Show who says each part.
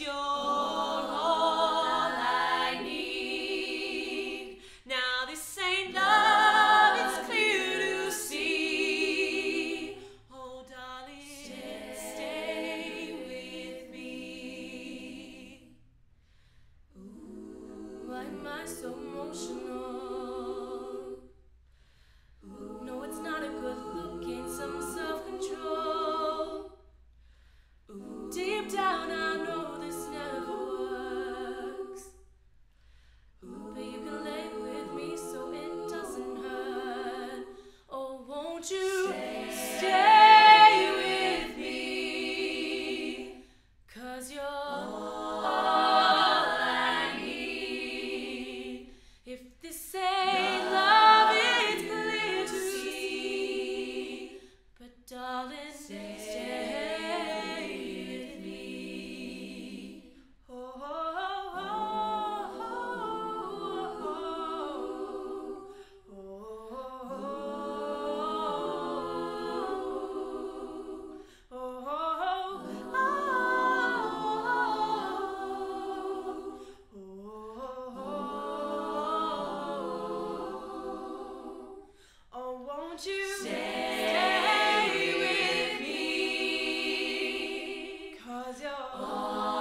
Speaker 1: you're all I need. Now this ain't love, it's clear to see. Oh, darling, stay, with me. Ooh, why am I so emotional? No, it's not a good look. Gain some Self control deep down. I you stay, stay with me? Cause you're all, all I need. If this ain't love, love it's clear to see. But darling, stay. Allah.